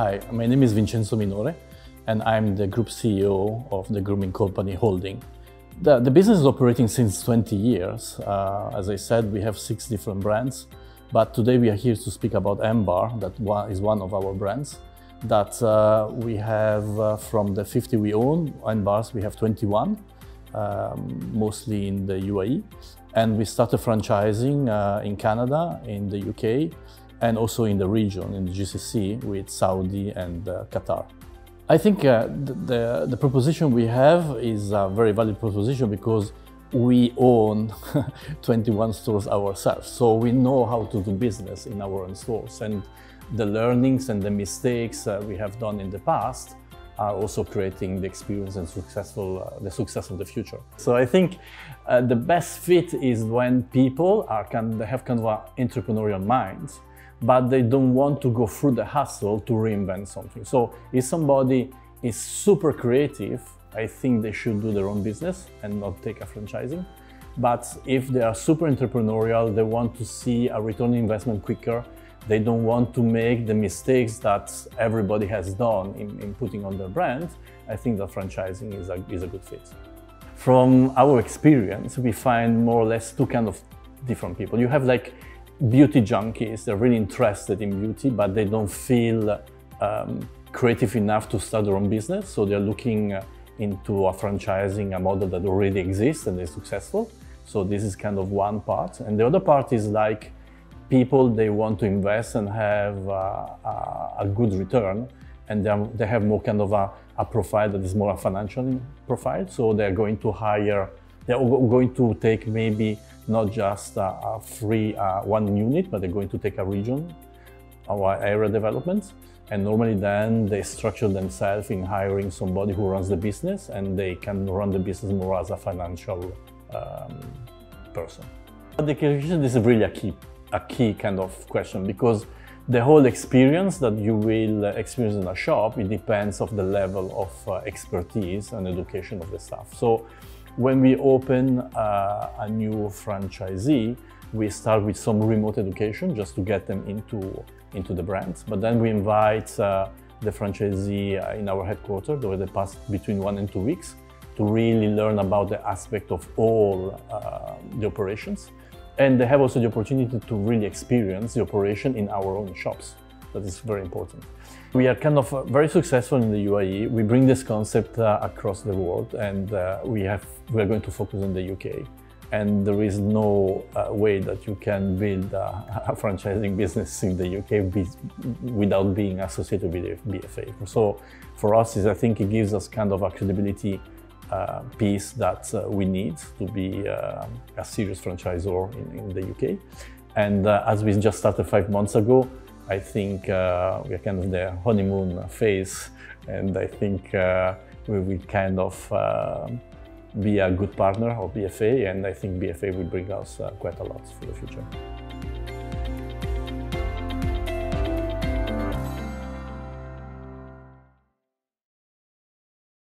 Hi, my name is Vincenzo Minore, and I'm the group CEO of the grooming company Holding. The, the business is operating since 20 years. Uh, as I said, we have six different brands, but today we are here to speak about N.BAR, that one is one of our brands. That uh, we have uh, from the 50 we own, N.BARs, we have 21, um, mostly in the UAE. And we started franchising uh, in Canada, in the UK, and also in the region, in the GCC, with Saudi and uh, Qatar. I think uh, the, the proposition we have is a very valid proposition because we own 21 stores ourselves. So we know how to do business in our own stores. And the learnings and the mistakes uh, we have done in the past are also creating the experience and successful, uh, the success of the future. So I think uh, the best fit is when people are they have kind of an entrepreneurial mind but they don't want to go through the hassle to reinvent something. So if somebody is super creative, I think they should do their own business and not take a franchising. But if they are super entrepreneurial, they want to see a return investment quicker, they don't want to make the mistakes that everybody has done in, in putting on their brand, I think that franchising is a, is a good fit. From our experience, we find more or less two kind of different people. You have like beauty junkies. They're really interested in beauty, but they don't feel um, creative enough to start their own business. So they're looking uh, into a franchising, a model that already exists and is successful. So this is kind of one part. And the other part is like people, they want to invest and have uh, a, a, good return. And they have more kind of a, a profile that is more a financial profile. So they're going to hire, they're going to take maybe not just a, free uh, one unit, but they're going to take a region or area development. And normally then they structure themselves in hiring somebody who runs the business and they can run the business more as a financial um, person. But the education is really a key, a key kind of question because the whole experience that you will experience in a shop, it depends of the level of uh, expertise and education of the staff. So when we open uh, a new franchisee, we start with some remote education just to get them into, into the brands. But then we invite uh, the franchisee uh, in our headquarters over the past between one and two weeks to really learn about the aspect of all uh, the operations. And they have also the opportunity to really experience the operation in our own shops. That is very important. We are kind of uh, very successful in the UAE. We bring this concept uh, across the world and uh, we, have, we are going to focus on the UK. And there is no uh, way that you can build a, franchising business in the UK be, without being associated with BFA. So for us, is I think it gives us kind of a credibility uh, piece that uh, we need to be uh, a serious franchisor in, in the UK. And uh, as we just started five months ago, I think uh, we're kind of the honeymoon phase, and I think uh, we will kind of uh, be a good partner of BFA, and I think BFA will bring us uh, quite a lot for the future.